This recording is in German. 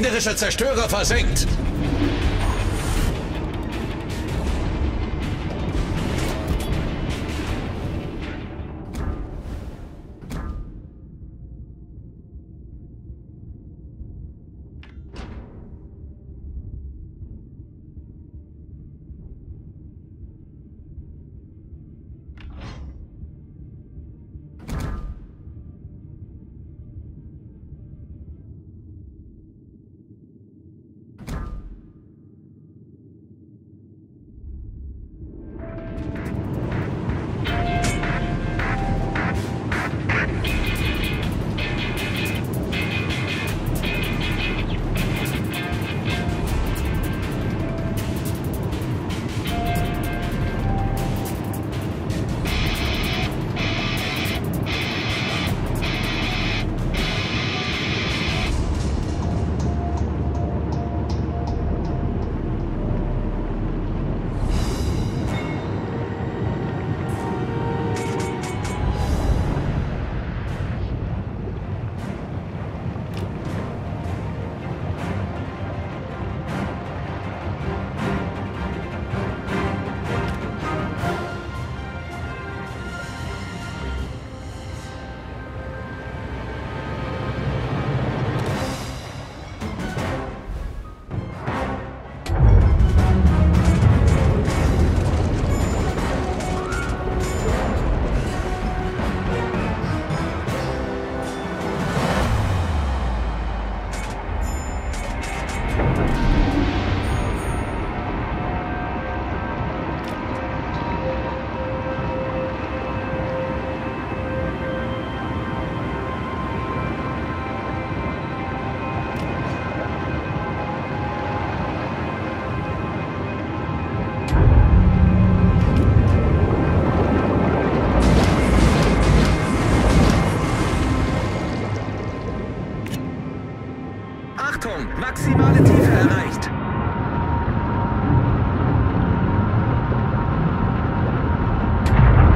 Gegnerischer Zerstörer versenkt. Achtung, maximale Tiefe erreicht.